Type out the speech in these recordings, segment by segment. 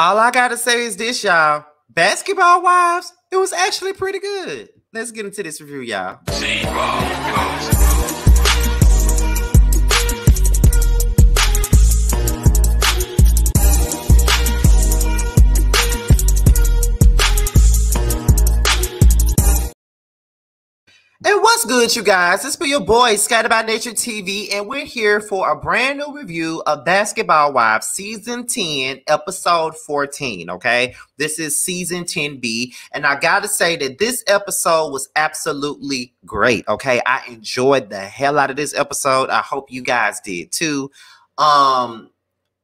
All I gotta say is this, y'all. Basketball wives, it was actually pretty good. Let's get into this review, y'all. Good, you guys? It's for your boy, Scotty by Nature TV, and we're here for a brand new review of Basketball Wives Season 10, Episode 14. Okay, this is Season 10B, and I gotta say that this episode was absolutely great. Okay, I enjoyed the hell out of this episode. I hope you guys did too. Um,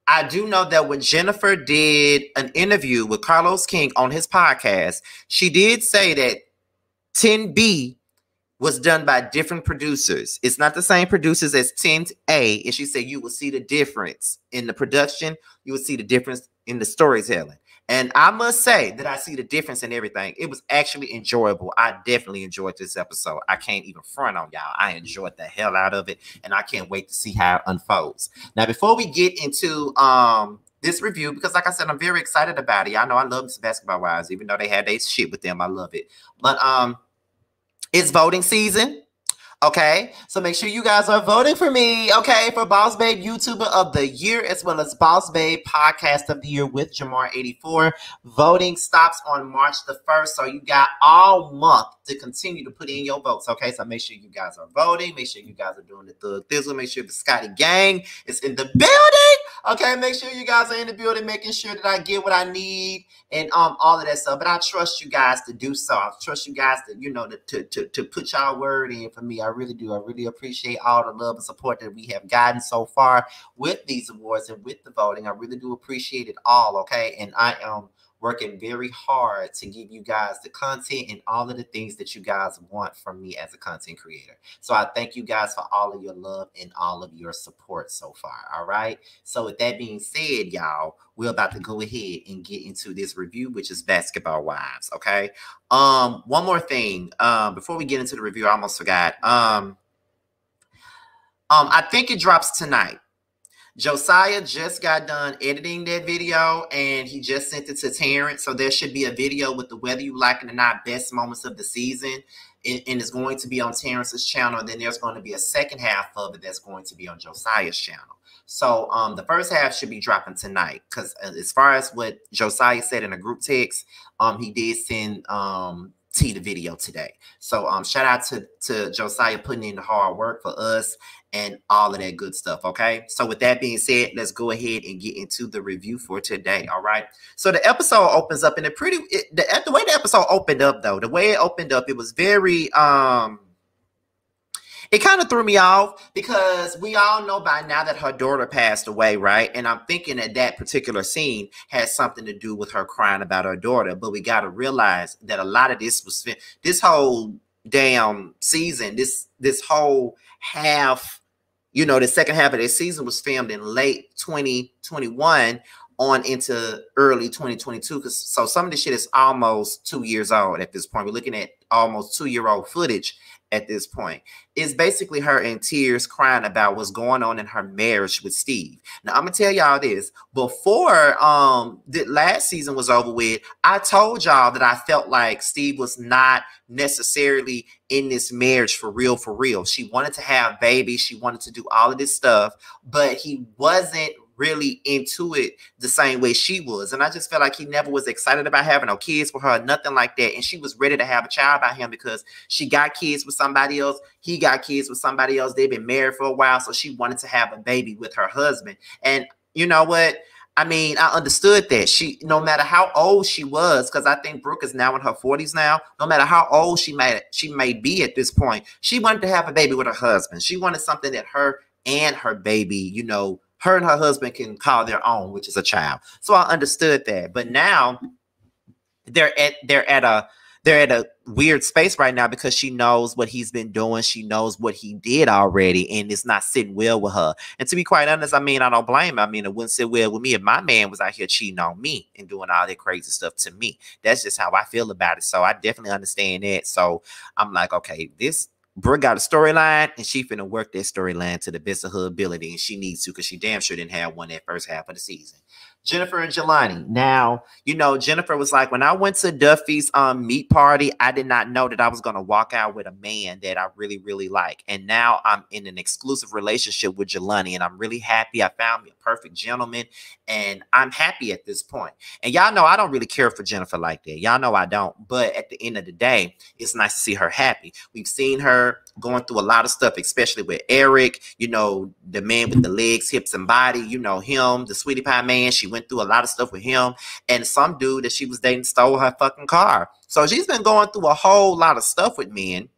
I do know that when Jennifer did an interview with Carlos King on his podcast, she did say that 10B was done by different producers. It's not the same producers as 10A. And she said you will see the difference in the production, you will see the difference in the storytelling. And I must say that I see the difference in everything. It was actually enjoyable. I definitely enjoyed this episode. I can't even front on y'all. I enjoyed the hell out of it, and I can't wait to see how it unfolds. Now, before we get into um this review, because like I said, I'm very excited about it. I know I love this basketball wives, even though they had their shit with them. I love it. But um it's voting season. Okay, so make sure you guys are voting for me, okay, for Boss Babe YouTuber of the Year as well as Boss Babe Podcast of the Year with Jamar84. Voting stops on March the 1st, so you got all month to continue to put in your votes, okay? So make sure you guys are voting, make sure you guys are doing the Thug Thizzle, make sure the Scotty Gang is in the building, okay? Make sure you guys are in the building, making sure that I get what I need and um all of that stuff. But I trust you guys to do so. I trust you guys to, you know, to, to, to put y'all word in for me. I really do. I really appreciate all the love and support that we have gotten so far with these awards and with the voting. I really do appreciate it all. Okay. And I am working very hard to give you guys the content and all of the things that you guys want from me as a content creator. So I thank you guys for all of your love and all of your support so far. All right. So with that being said, y'all, we're about to go ahead and get into this review, which is Basketball Wives. Okay. Um, one more thing. Um, before we get into the review, I almost forgot. Um, um, I think it drops tonight. Josiah just got done editing that video and he just sent it to Terrence. So there should be a video with the whether you like it or not best moments of the season. And, it's going to be on Terrence's channel. And then there's going to be a second half of it that's going to be on Josiah's channel. So um, the first half should be dropping tonight because uh, as far as what Josiah said in a group text, um, he did send um, T the video today. So um, shout out to, to Josiah putting in the hard work for us and all of that good stuff. Okay. So with that being said, let's go ahead and get into the review for today. All right. So the episode opens up in a pretty it, the, the way the episode opened up though, the way it opened up, it was very um it kind of threw me off because we all know by now that her daughter passed away, right? And I'm thinking that that particular scene has something to do with her crying about her daughter. But we got to realize that a lot of this was this whole damn season, this this whole half you know, the second half of the season was filmed in late 2021 on into early 2022. Because so some of the shit is almost two years old at this point. We're looking at almost two year old footage at this point. It's basically her in tears crying about what's going on in her marriage with Steve. Now I'm gonna tell y'all this before um the last season was over with, I told y'all that I felt like Steve was not necessarily in this marriage for real, for real. She wanted to have babies, she wanted to do all of this stuff, but he wasn't really into it the same way she was. And I just felt like he never was excited about having no kids with her, nothing like that. And she was ready to have a child by him because she got kids with somebody else. He got kids with somebody else. They've been married for a while. So she wanted to have a baby with her husband. And you know what? I mean, I understood that she, no matter how old she was, because I think Brooke is now in her forties now. No matter how old she may she may be at this point, she wanted to have a baby with her husband. She wanted something that her and her baby, you know, her and her husband can call their own, which is a child. So I understood that. But now they're at they're at a they're at a weird space right now because she knows what he's been doing. She knows what he did already, and it's not sitting well with her. And to be quite honest, I mean, I don't blame. Her. I mean, it wouldn't sit well with me if my man was out here cheating on me and doing all that crazy stuff to me. That's just how I feel about it. So I definitely understand that. So I'm like, okay, this Brooke got a storyline, and she finna work that storyline to the best of her ability, and she needs to because she damn sure didn't have one that first half of the season. Jennifer and Jelani. Now, you know, Jennifer was like, when I went to Duffey's um meet party, I did not know that I was gonna walk out with a man that I really, really like. And now I'm in an exclusive relationship with Jelani, and I'm really happy. I found me a perfect gentleman, and I'm happy at this point. And y'all know I don't really care for Jennifer like that. Y'all know I don't. But at the end of the day, it's nice to see her happy. We've seen her going through a lot of stuff, especially with Eric, you know, the man with the legs, hips, and body, you know, him, the sweetie pie man. She went through a lot of stuff with him, and some dude that she was dating stole her fucking car. So she's been going through a whole lot of stuff with men.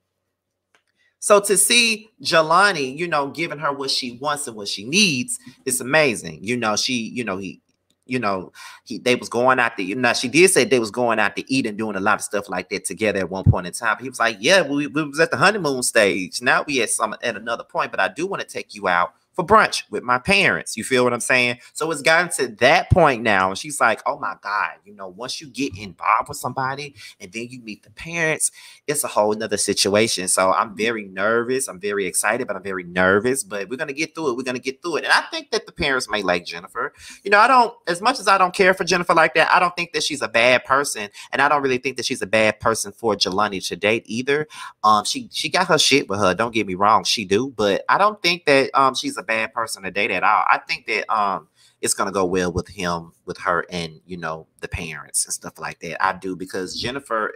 So to see Jelani, you know, giving her what she wants and what she needs, it's amazing. You know, she, you know, he, you know, he they was going out to, you know, she did say they was going out to eat and doing a lot of stuff like that together at one point in time. He was like, Yeah, we, we was at the honeymoon stage. Now we at some at another point, but I do want to take you out for brunch with my parents. You feel what I'm saying? So it's gotten to that point now. And she's like, oh my God, you know, once you get involved with somebody and then you meet the parents, it's a whole nother situation. So I'm very nervous. I'm very excited, but I'm very nervous. But we're gonna get through it. We're gonna get through it. And I think that the parents may like Jennifer. You know, I don't as much as I don't care for Jennifer like that, I don't think that she's a bad person. And I don't really think that she's a bad person for Jelani to date either. Um, she she got her shit with her. Don't get me wrong, she do, but I don't think that um she's a bad person to date at all. I think that um it's gonna go well with him, with her, and you know the parents and stuff like that. I do because Jennifer,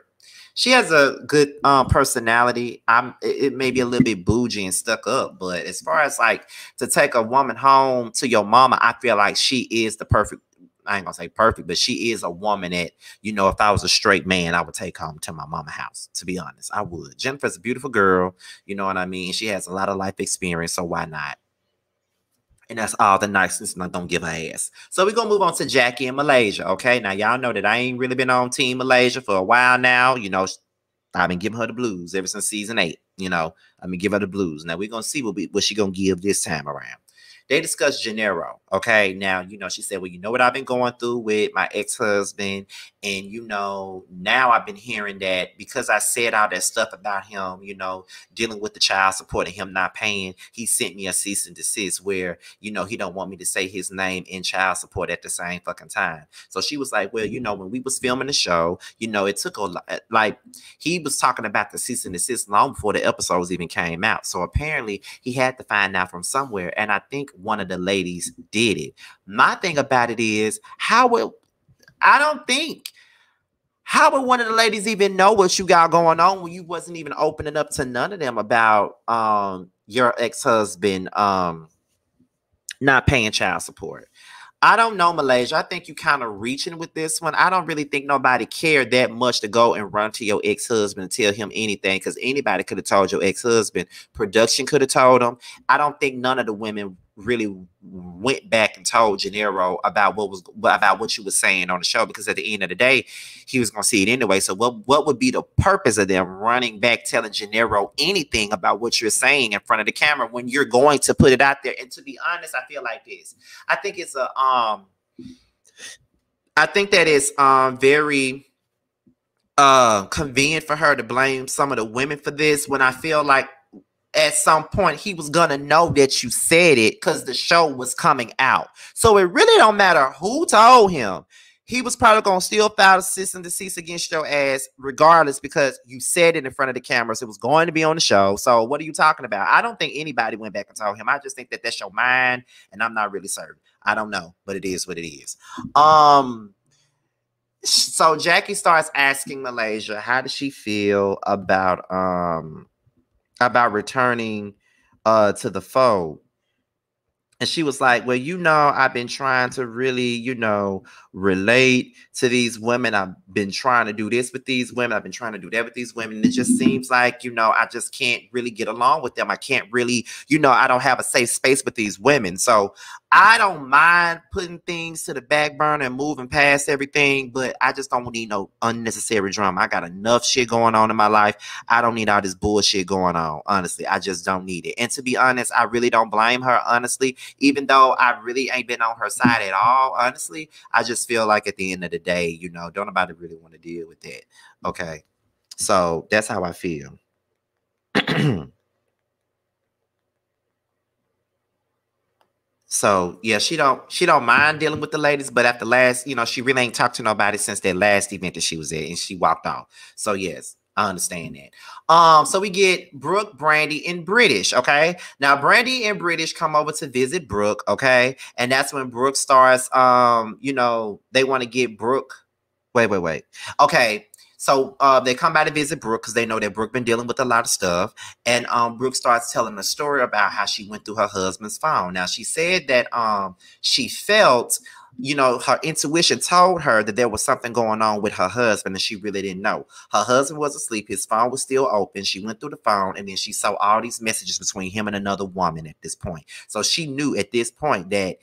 she has a good um personality. I'm it, it may be a little bit bougie and stuck up, but as far as like to take a woman home to your mama, I feel like she is the perfect I ain't gonna say perfect, but she is a woman that, you know, if I was a straight man, I would take home to my mama house. To be honest, I would. Jennifer's a beautiful girl, you know what I mean? She has a lot of life experience, so why not? And that's all the niceness, and I don't give a ass. So we're gonna move on to Jackie in Malaysia. Okay. Now y'all know that I ain't really been on Team Malaysia for a while now. You know, I've been giving her the blues ever since season eight. You know, I've been giving her the blues. Now we're gonna see what we what she gonna give this time around they discussed Jannero. Okay. Now, you know, she said, Well, you know what I've been going through with my ex husband. And, you know, now I've been hearing that because I said all that stuff about him, you know, dealing with the child support and him not paying, he sent me a cease and desist where, you know, he don't want me to say his name in child support at the same fucking time. So she was like, Well, you know, when we was filming the show, you know, it took a lot, eh, like, he was talking about the cease and desist long before the episodes even came out. So apparently he had to find out from somewhere. And I think one of the ladies did it. My thing about it is, how would I don't think how would one of the ladies even know what you got going on when you wasn't even opening up to none of them about um your ex-husband um not paying child support? I don't know, Malaysia. I think you kind of reaching with this one. I don't really think nobody cared that much to go and run to your ex husband and tell him anything because anybody could have told your ex husband. Production could have told him. I don't think none of the women really went back and told Jannero about what was about what you were saying on the show because at the end of the day, he was going to see it anyway. So what what would be the purpose of them running back telling Jannero anything about what you're saying in front of the camera when you're going to put it out there? And to be honest, I feel like this. I think it's a um I think that is um very uh convenient for her to blame some of the women for this when I feel like at some point he was gonna know that you said it because the show was coming out. So it really don't matter who told him. He was probably gonna still file a cease and desist against your ass, regardless, because you said it in front of the cameras. It was going to be on the show. So what are you talking about? I don't think anybody went back and told him. I just think that that's your mind, and I'm not really certain. I don't know, but it is what it is. Um. So Jackie starts asking Malaysia, how does she feel about um about returning uh to the fold and she was like, Well, you know, I've been trying to really, you know, relate to these women. I've been trying to do this with these women. I've been trying to do that with these women. It just seems like, you know, I just can't really get along with them. I can't really, you know, I don't have a safe space with these women. So I don't mind putting things to the back burner and moving past everything, but I just don't need no unnecessary drama. I got enough shit going on in my life. I don't need all this bullshit going on. Honestly, I just don't need it. And to be honest, I really don't blame her. Honestly, even though I really ain't been on her side at all. Honestly, I just feel like at the end of the day, you know, don't nobody really want to deal with that. Okay, so that's how I feel. So yeah, she don't she don't mind dealing with the ladies, but after last, you know, she really ain't talked to nobody since that last event that she was at, and she walked off. So yes, I understand that. Um, so we get Brooke, Brandi, and Brittish. Okay, now Brandi and Brittish come over to visit Brooke. Okay, and that's when Brooke starts. Um, you know, they want to get Brooke. Wait, wait, wait. Okay, so uh, they come by to visit Brooke because they know that Brooke been dealing with a lot of stuff. And um, Brooke starts telling a story about how she went through her husband's phone. Now she said that um, she felt you know, her intuition told her that there was something going on with her husband and she really didn't know. Her husband was asleep, his phone was still open. She went through the phone and then she saw all these messages between him and another woman at this point. So she knew at this point that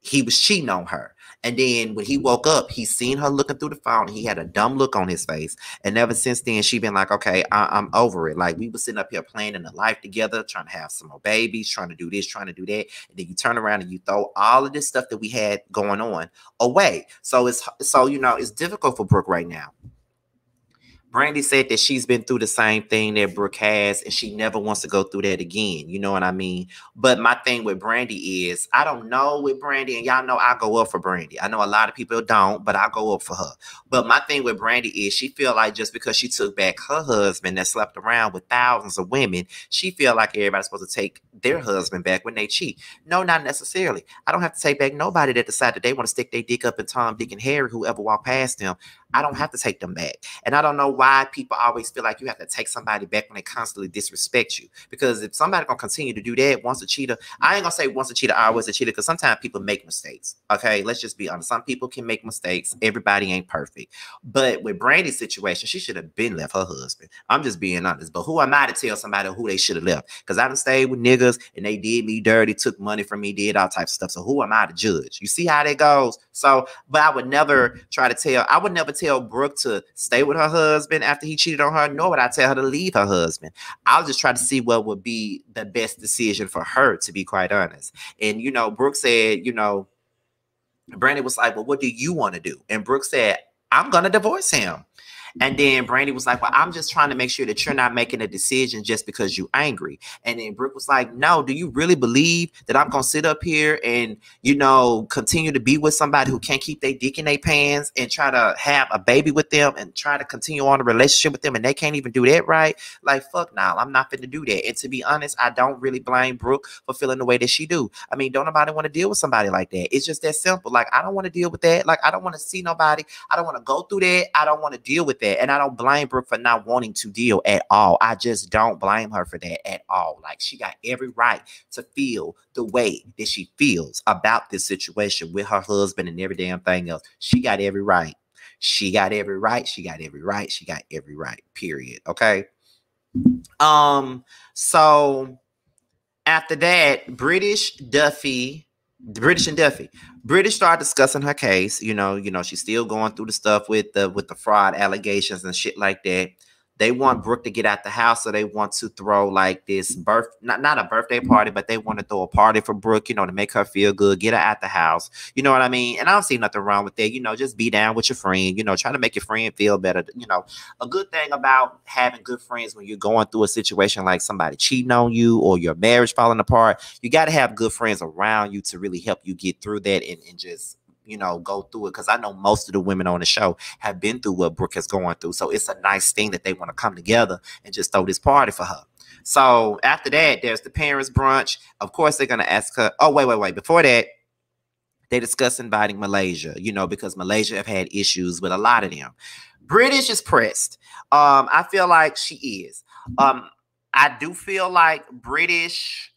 he was cheating on her. And then when he woke up, he seen her looking through the phone. He had a dumb look on his face. And ever since then, she been like, okay, I- am over it. Like we were sitting up here planning a life together, trying to have some more babies, trying to do this, trying to do that. And then you turn around and you throw all of this stuff that we had going on away. So it's so you know it's difficult for Brooke right now. Brandi said that she's been through the same thing that Brooke has, and she never wants to go through that again. You know what I mean? But my thing with Brandi is, I don't know with Brandi, and y'all know I go up for Brandi. I know a lot of people don't, but I go up for her. But my thing with Brandi is, she feel like just because she took back her husband that slept around with thousands of women, she feel like everybody's supposed to take their husband back when they cheat. No, not necessarily. I don't have to take back nobody that decided they want to stick their dick up in Tom, Dick, and Harry, whoever walk past them. I don't have to take them back. And I don't know why people always feel like you have to take somebody back when they constantly disrespect you. Because if somebody gonna continue to do that, once a cheater, I ain't gonna say once a cheater, always a cheater, because sometimes people make mistakes. Okay, let's just be honest. Some people can make mistakes. Everybody ain't perfect. But with Brandi's situation, she should have been left her husband. I'm just being honest. But who am I to tell somebody who they should have left? Because I done stayed with niggas and they did me dirty, took money from me, did all types of stuff. So who am I to judge? You see how that goes? So, but I would never try to tell, I would never tell tell Brooke to stay with her husband after he cheated on her, nor would I tell her to leave her husband. I'll just try to see what would be the best decision for her, to be quite honest. And, you know, Brooke said, you know, Brandon was like, Well, what do you want to do? And Brooke said, I'm going to divorce him. And then Brandi was like, Well, I'm just trying to make sure that you're not making a decision just because you're angry. And then Brooke was like, No, do you really believe that I'm gonna sit up here and you know continue to be with somebody who can't keep their dick in their pants and try to have a baby with them and try to continue on a relationship with them and they can't even do that right? Like, fuck nah, I'm not gonna do that. And to be honest, I don't really blame Brooke for feeling the way that she do. I mean, don't nobody want to deal with somebody like that. It's just that simple. Like, I don't want to deal with that. Like, I don't want to see nobody. I don't want to go through that. I don't want to deal with that that. And I don't blame Brooke for not wanting to deal at all. I just don't blame her for that at all. Like she got every right to feel the way that she feels about this situation with her husband and every damn thing else. She got every right. She got every right. She got every right. She got every right. Period. Okay. Um, so after that, Brittish Duffey Brittish and Duffey. Brittish started discussing her case. You know, you know, she's still going through the stuff with the with the fraud allegations and shit like that. They want Brooke to get out the house, so they want to throw like this birth, not, not a birthday party, but they want to throw a party for Brooke, you know, to make her feel good, get her out the house. You know what I mean? And I don't see nothing wrong with that. You know, just be down with your friend, you know, try to make your friend feel better. You know, a good thing about having good friends when you're going through a situation like somebody cheating on you or your marriage falling apart, you got to have good friends around you to really help you get through that and, and just you know, go through it because I know most of the women on the show have been through what Brooke is going through. So it's a nice thing that they want to come together and just throw this party for her. So after that, there's the parents' brunch. Of course, they're gonna ask her. Oh, wait, wait, wait. Before that, they discuss inviting Malaysia, you know, because Malaysia have had issues with a lot of them. Brittish is pressed. Um, I feel like she is. Um, I do feel like Brittish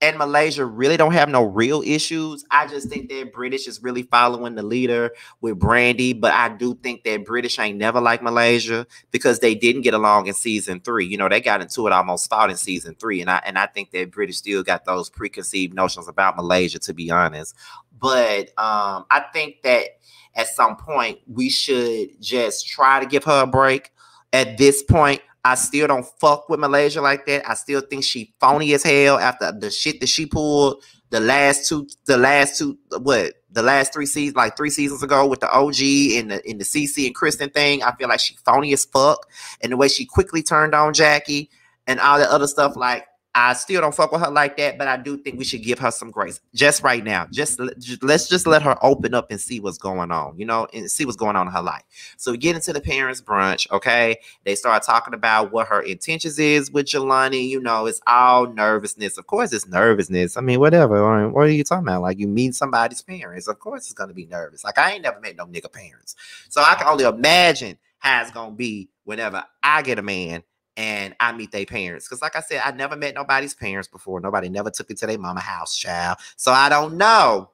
and Malaysia really don't have no real issues. I just think that Brittish is really following the leader with Brandi, but I do think that Brittish ain't never like Malaysia because they didn't get along in season three. You know, they got into it almost fought in season three, and I and I think that Brittish still got those preconceived notions about Malaysia, to be honest. But um, I think that at some point we should just try to give her a break. At this point, I still don't fuck with Malaysia like that. I still think she phony as hell after the shit that she pulled the last two, the last two, what the last three seasons, like three seasons ago with the OG and the in the CC and Kristen thing. I feel like she phony as fuck, and the way she quickly turned on Jackie. and all that other stuff. Like I still don't fuck with her like that, but I do think we should give her some grace just right now. Just, just let's just let her open up and see what's going on, you know, and see what's going on in her life. So we get into the parents' brunch, okay? They start talking about what her intentions is with Jelani. You know, it's all nervousness. Of course, it's nervousness. I mean, whatever. I mean, what are you talking about? Like you meet somebody's parents. Of course, it's gonna be nervous. Like I ain't never met no nigga parents, so I can only imagine how it's gonna be whenever I get a man and I meet their parents. Because, like I said, I never met nobody's parents before. Nobody never took me to their mama house, child. So I don't know.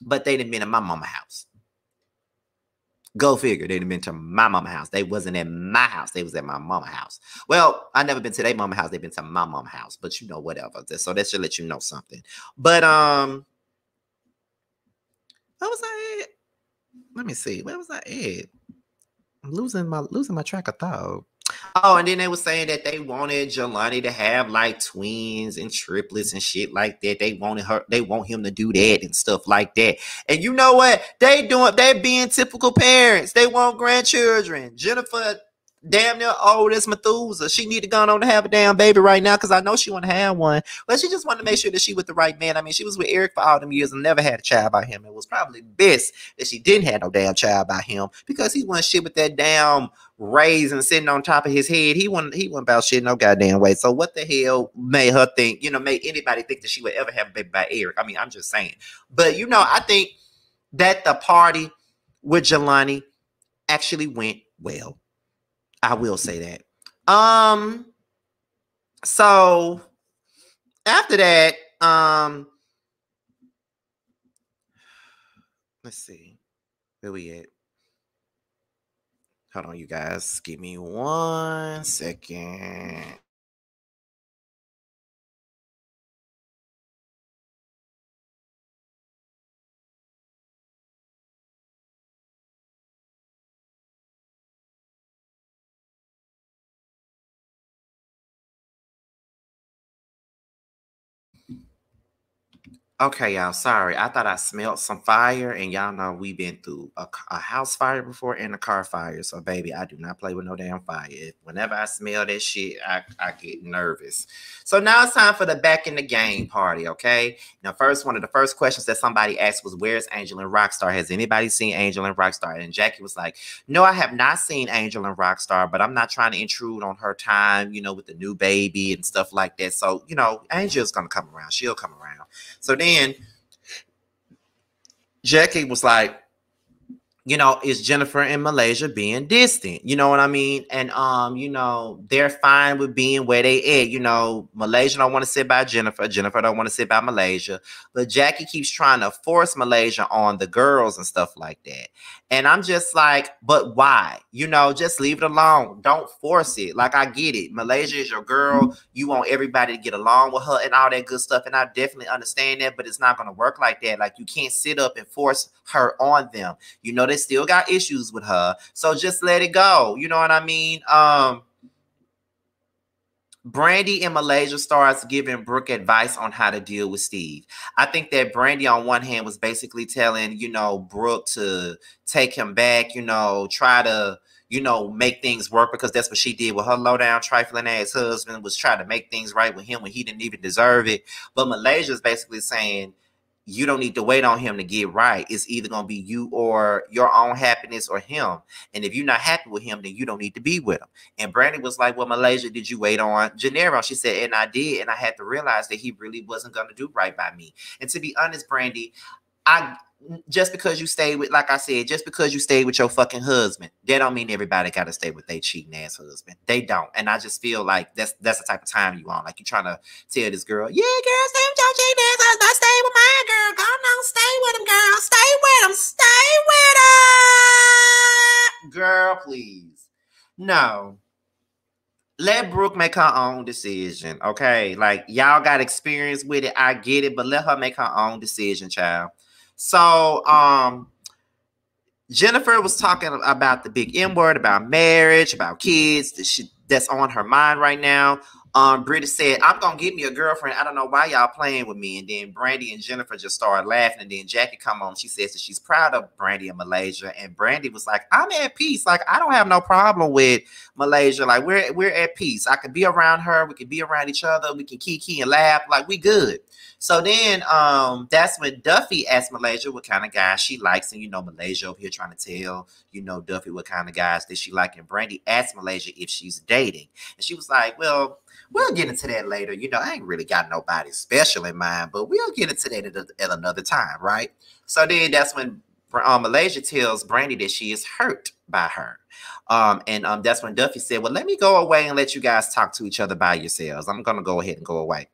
But they didn't been in my mama house. Go figure. They didn't been to my mama house. They wasn't in my house. They was at my mama house. Well, I never been to their mama house. They've been to my mama house. But you know, whatever. So that should let you know something. But um, what was I at? Let me see. Where was I at? I'm losing my losing my track of thought. Oh, and then they were saying that they wanted Jelani to have like twins and triplets and shit like that. They wanted her, they want him to do that and stuff like that. And you know what? They doing they being typical parents. They want grandchildren. Jennifer damn near old as Methuselah. She need to go on to have a damn baby right now because I know she want to have one. But she just wanted to make sure that she with the right man. I mean, she was with Eric for all them years and never had a child by him. It was probably best that she didn't have no damn child by him because he wasn't shit with that damn raisin sitting on top of his head. He wasn't he wasn't about shit no goddamn way. So what the hell made her think, you know, made anybody think that she would ever have a baby by Eric? I mean, I'm just saying. But you know, I think that the party with Jelani actually went well. I will say that. Um, so after that, um, let's see where we at. Hold on, you guys. Give me one second. Okay, y'all. Sorry, I thought I smelled some fire, and y'all know we've been through a, a, house fire before and a car fire. So, baby, I do not play with no damn fire. Whenever I smell that shit, I, I get nervous. So now it's time for the back in the game party. Okay. Now, first one of the first questions that somebody asked was, "Where's Angel and Rockstar? Has anybody seen Angel and Rockstar?" And Jackie was like, "No, I have not seen Angel and Rockstar, but I'm not trying to intrude on her time, you know, with the new baby and stuff like that. So, you know, Angel's gonna come around. She'll come around." So then then Jackie was like, you know, is Jennifer in Malaysia being distant? You know what I mean? And um, you know, they're fine with being where they at. You know, Malaysia don't want to sit by Jennifer. Jennifer don't want to sit by Malaysia. But Jackie keeps trying to force Malaysia on the girls and stuff like that. And I'm just like, but why? You know, just leave it alone. Don't force it. Like I get it. Malaysia is your girl. You want everybody to get along with her and all that good stuff. And I definitely understand that, but it's not gonna work like that. Like you can't sit up and force her on them. You know, they still got issues with her. So just let it go. You know what I mean? Um Brandi in Malaysia starts giving Brooke advice on how to deal with Steve. I think that Brandi, on one hand, was basically telling, you know, Brooke to take him back, you know, try to, you know, make things work because that's what she did with her low down trifling ass husband was trying to make things right with him when he didn't even deserve it. But Malaysia is basically saying, you don't need to wait on him to get right. It's either going to be you or your own happiness or him. And if you're not happy with him, then you don't need to be with him. And Brandi was like, Well, Malaysia, did you wait on Jannero? She said, And I did. And I had to realize that he really wasn't going to do right by me. And to be honest, Brandi, I just because you stay with, like I said, just because you stay with your fucking husband, that don't mean everybody got to stay with their cheating ass husband. They don't, and I just feel like that's that's the type of time you on. Like you're trying to tell this girl, yeah, girl, stay with your cheating ass husband. I stay with my girl. Go on, stay with him, girl. Stay with him. Stay with him, girl. Please, no. Let Brooke make her own decision, okay? Like y'all got experience with it, I get it, but let her make her own decision, child. So um Jennifer was talking about the big M word, about marriage, about kids that she, that's on her mind right now. um, Brittany said, I'm gonna get me a girlfriend. I don't know why y'all playing with me. And then Brandi and Jennifer just started laughing. And then Jackie come on. She says that she's proud of Brandi and Malaysia. And Brandi was like, I'm at peace. Like, I don't have no problem with Malaysia. Like, we're we're at peace. I could be around her, we could be around each other, we can kiki and laugh, like we good. So then um that's when Duffey asked Malaysia what kind of guys she likes. And you know, Malaysia over here trying to tell, you know, Duffey what kind of guys that she like. And Brandi asked Malaysia if she's dating. And she was like, Well, We'll get into that later. You know, I ain't really got nobody special in mind, but we'll get into that at, at another time, right? So then that's when um, Malaysia tells Brandi that she is hurt by her. Um, and um, that's when Duffey said, Well, let me go away and let you guys talk to each other by yourselves. I'm going to go ahead and go away.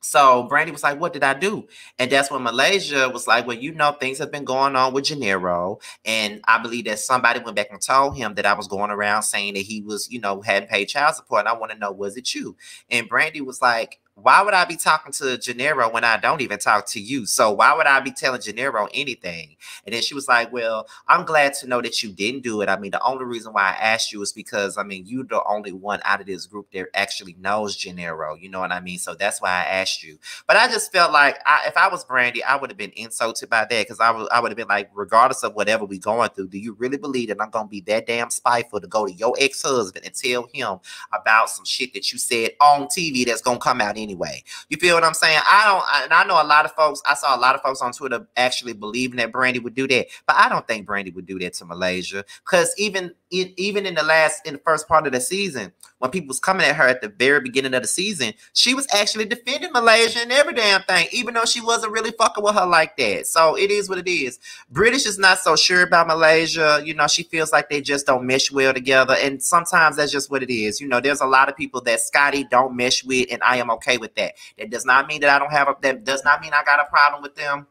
So Brandi was like, What did I do? And that's when Malaysia was like, Well, you know, things have been going on with Jannero. And I believe that somebody went back and told him that I was going around saying that he was, you know, hadn't paid child support. And I want to know, was it you? And Brandi was like, why would I be talking to Jannero when I don't even talk to you? So why would I be telling Jannero anything? And then she was like, Well, I'm glad to know that you didn't do it. I mean, the only reason why I asked you is because I mean you're the only one out of this group that actually knows Jannero. You know what I mean? So that's why I asked you. But I just felt like I, if I was Brandi, I would have been insulted by that because I would I would have been like, regardless of whatever we're going through, do you really believe that I'm gonna be that damn spiteful to go to your ex-husband and tell him about some shit that you said on TV that's gonna come out anyway. You feel what I'm saying? I don't, and I know a lot of folks. I saw a lot of folks on Twitter actually believing that Brandi would do that, but I don't think Brandi would do that to Malaysia because even even in the last in the first part of the season, when people was coming at her at the very beginning of the season, she was actually defending Malaysia and every damn thing, even though she wasn't really fucking with her like that. So it is what it is. Brittish is not so sure about Malaysia. You know, she feels like they just don't mesh well together, and sometimes that's just what it is. You know, there's a lot of people that Scotty don't mesh with, and I am okay with that. That does not mean that I don't have a that does not mean I got a problem with them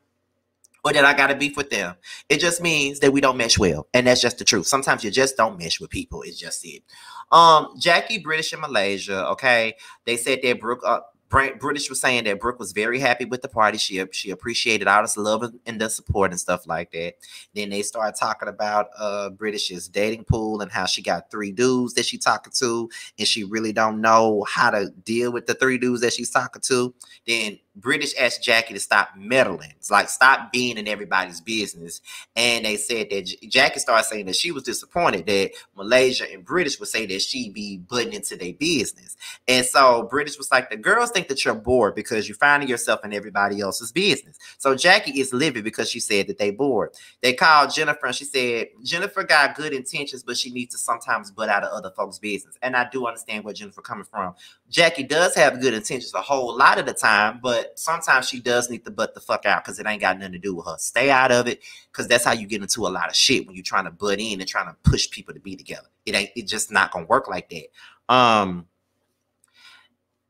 or that I got a beef with them. It just means that we don't mesh well. And that's just the truth. Sometimes you just don't mesh with people. It's just it. Um, Jackie, Brittish in Malaysia, okay. They said that Brooke uh, Brittish was saying that Brooke was very happy with the party. She she appreciated all this love and the support and stuff like that. Then they started talking about uh Brittish's dating pool and how she got three dudes that she talking to, and she really don't know how to deal with the three dudes that she's talking to. Then Brittish asked Jackie to stop meddling. It's like stop being in everybody's business. And they said that Jackie started saying that she was disappointed that Malaysia and Brittish would say that she be butting into their business. And so Brittish was like, the girls think that you're bored because you're finding yourself in everybody else's business. So Jackie is livid because she said that they bored. They called Jennifer and she said Jennifer got good intentions, but she needs to sometimes butt out of other folks' business. And I do understand where Jennifer coming from. Jackie does have good intentions a whole lot of the time, but sometimes she does need to butt the fuck out because it ain't got nothing to do with her. Stay out of it because that's how you get into a lot of shit when you're trying to butt in and trying to push people to be together. It ain't it just not gonna work like that. Um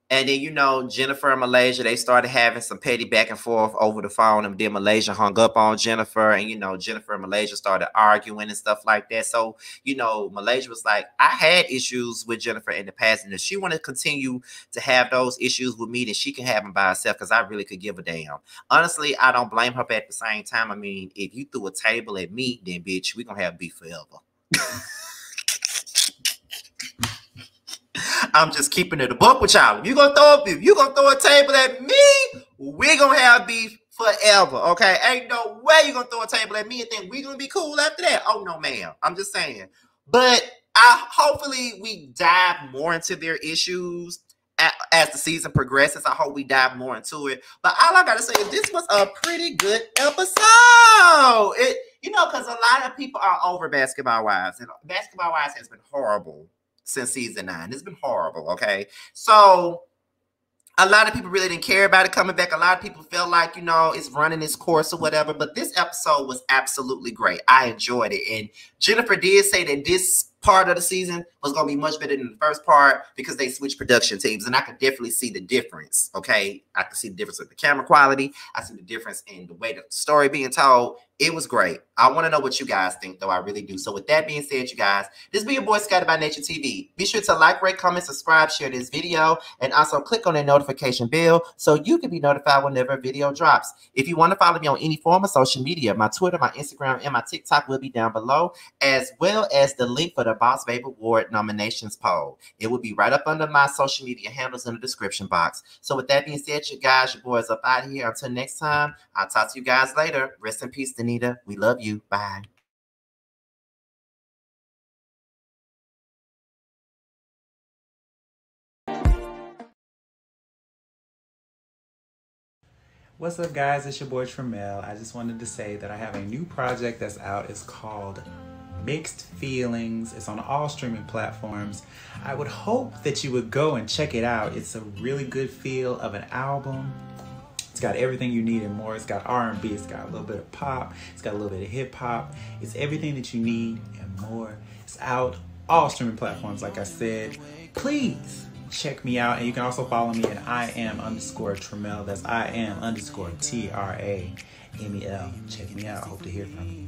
and then, you know, Jennifer and Malaysia, they started having some petty back and forth over the phone. And then Malaysia hung up on Jennifer. And, you know, Jennifer and Malaysia started arguing and stuff like that. So, you know, Malaysia was like, I had issues with Jennifer in the past. And if she want to continue to have those issues with me, then she can have them by herself because I really could give a damn. Honestly, I don't blame her, but at the same time, I mean, if you threw a table at me, then bitch, we to have beef forever. I'm just keeping it a book with y'all. If you gonna throw a you gonna throw a table at me, we gonna have beef forever. Okay, ain't no way you gonna throw a table at me and think we gonna be cool after that. Oh no, ma'am. I'm just saying. But I hopefully we dive more into their issues as the season progresses. I hope we dive more into it. But all I gotta say is this was a pretty good episode. It you know because a lot of people are over basketball wives and basketball wives has been horrible since season nine. It's been horrible. Okay. So a lot of people really didn't care about it coming back. A lot of people felt like, you know, it's running its course or whatever. But this episode was absolutely great. I enjoyed it. And Jennifer did say that this part of the season was going to be much better than the first part because they switched production teams. And I could definitely see the difference. Okay. I could see the difference with the camera quality. I see the difference in the way the story being told. It was great. I want to know what you guys think, though. I really do. So, with that being said, you guys, this be your boy Scotty by Nature TV. Be sure to like, rate, comment, subscribe, share this video, and also click on the notification bell so you can be notified whenever a video drops. If you want to follow me on any form of social media, my Twitter, my Instagram, and my TikTok will be down below, as well as the link for the Boss Babe Award nominations poll. It will be right up under my social media handles in the description box. So with that being said, you guys, your boys up out here. Until next time, I'll talk to you guys later. Rest in peace, Danita. We love you. Bye. What's up, guys? It's your boy Tramel. I just wanted to say that I have a new project that's out. It's called Mixed Feelings. It's on all streaming platforms. I would hope that you would go and check it out. It's a really good feel of an album. It's got everything you need and more. It's got R&B, it's got a little bit of pop, it's got a little bit of hip hop. It's everything that you need and more. It's out all streaming platforms like I said. Please check me out. And you can also follow me at I am underscore Tramel. That's I am underscore T R A M E L. Check me out. Hope to hear from you.